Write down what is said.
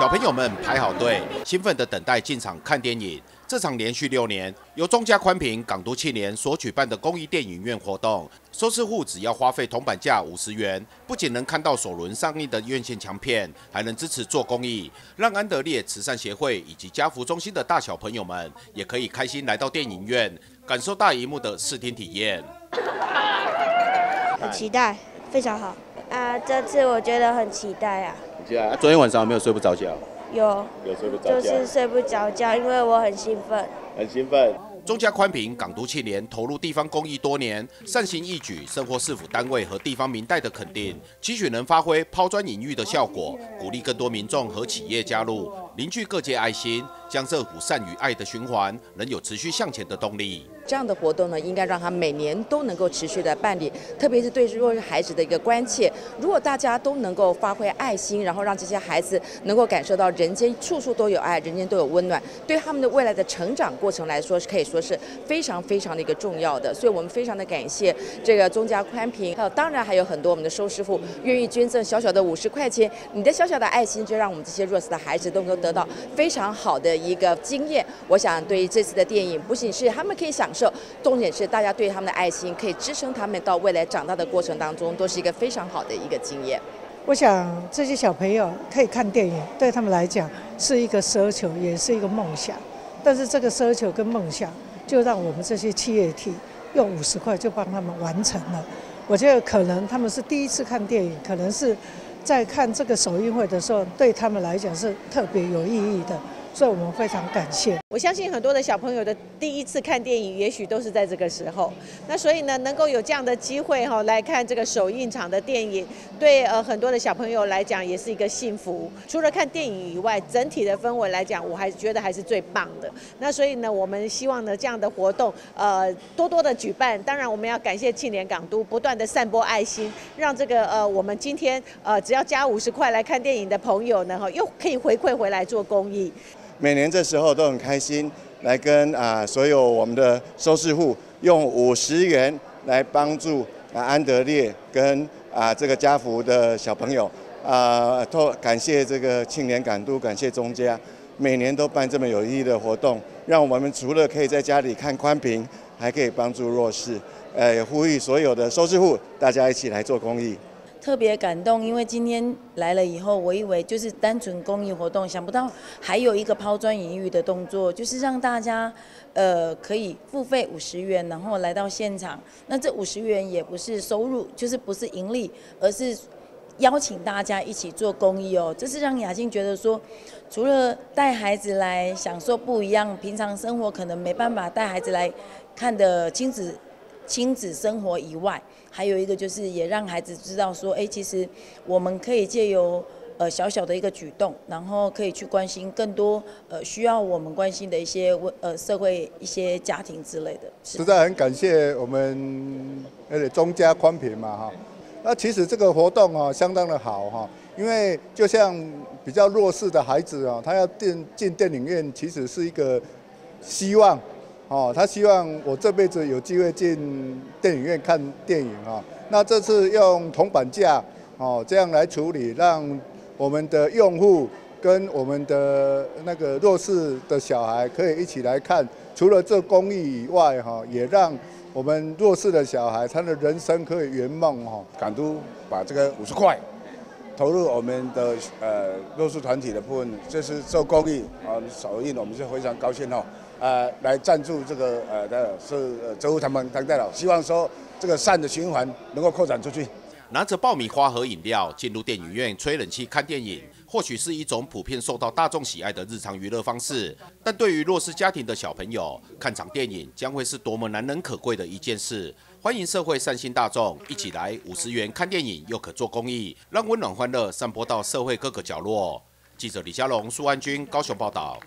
小朋友们排好队，兴奋地等待进场看电影。这场连续六年由中嘉宽屏港都庆联所举办的公益电影院活动，收视户只要花费铜板价五十元，不仅能看到首轮上映的院线强片，还能支持做公益，让安德烈慈善协会以及家福中心的大小朋友们也可以开心来到电影院，感受大荧幕的视听体验。很期待，非常好啊！这次我觉得很期待啊。昨天晚上有没有睡不着觉？有，有睡不着就是睡不着觉，因为我很兴奋。很兴奋。中嘉宽平港都庆联投入地方公益多年，善行义举，甚获市府单位和地方民代的肯定，期许能发挥抛砖引玉的效果，鼓励更多民众和企业加入，凝聚各界爱心，将这股善与爱的循环，能有持续向前的动力。这样的活动呢，应该让他每年都能够持续的办理，特别是对弱势孩子的一个关切。如果大家都能够发挥爱心，然后让这些孩子能够感受到人间处处都有爱，人间都有温暖，对他们的未来的成长过程来说，是可以说是非常非常的一个重要的。所以我们非常的感谢这个钟家宽平，还有当然还有很多我们的收师傅愿意捐赠小小的五十块钱，你的小小的爱心，就让我们这些弱势的孩子都能够得到非常好的一个经验。我想对于这次的电影，不仅是他们可以享受。重点是大家对他们的爱心，可以支撑他们到未来长大的过程当中，都是一个非常好的一个经验。我想这些小朋友可以看电影，对他们来讲是一个奢求，也是一个梦想。但是这个奢求跟梦想，就让我们这些企业体用五十块就帮他们完成了。我觉得可能他们是第一次看电影，可能是在看这个首映会的时候，对他们来讲是特别有意义的。所以我们非常感谢。我相信很多的小朋友的第一次看电影，也许都是在这个时候。那所以呢，能够有这样的机会哈，来看这个首映场的电影，对呃很多的小朋友来讲，也是一个幸福。除了看电影以外，整体的氛围来讲，我还是觉得还是最棒的。那所以呢，我们希望呢，这样的活动呃多多的举办。当然，我们要感谢庆联港都不断的散播爱心，让这个呃我们今天呃只要加五十块来看电影的朋友呢，哈，又可以回馈回来做公益。每年这时候都很开心，来跟啊所有我们的收视户用五十元来帮助啊安德烈跟啊这个家福的小朋友啊，都感谢这个青年感都，感谢中家，每年都办这么有意义的活动，让我们除了可以在家里看宽屏，还可以帮助弱势，呃，呼吁所有的收视户大家一起来做公益。特别感动，因为今天来了以后，我以为就是单纯公益活动，想不到还有一个抛砖引玉的动作，就是让大家呃可以付费五十元，然后来到现场。那这五十元也不是收入，就是不是盈利，而是邀请大家一起做公益哦。这是让雅静觉得说，除了带孩子来享受不一样，平常生活可能没办法带孩子来看的亲子。亲子生活以外，还有一个就是也让孩子知道说，哎，其实我们可以借由呃小小的一个举动，然后可以去关心更多呃需要我们关心的一些呃社会一些家庭之类的。实在很感谢我们呃中家宽屏嘛哈，那其实这个活动啊相当的好哈，因为就像比较弱势的孩子啊，他要进进电影院，其实是一个希望。哦，他希望我这辈子有机会进电影院看电影啊。那这次用铜板价哦这样来处理，让我们的用户跟我们的那个弱势的小孩可以一起来看。除了这公益以外，哈，也让我们弱势的小孩他的人生可以圆梦哈。港都把这个五十块投入我们的呃弱势团体的部分，这是做公益啊首映，我们是非常高兴哦。呃，来赞助这个呃的是周务他们当代了，希望说这个善的循环能够扩展出去。拿着爆米花和饮料进入电影院吹冷气看电影，或许是一种普遍受到大众喜爱的日常娱乐方式，但对于弱势家庭的小朋友，看场电影将会是多么难能可贵的一件事。欢迎社会善心大众一起来，五十元看电影又可做公益，让温暖欢乐散播到社会各个角落。记者李佳龙、苏安军高雄报道。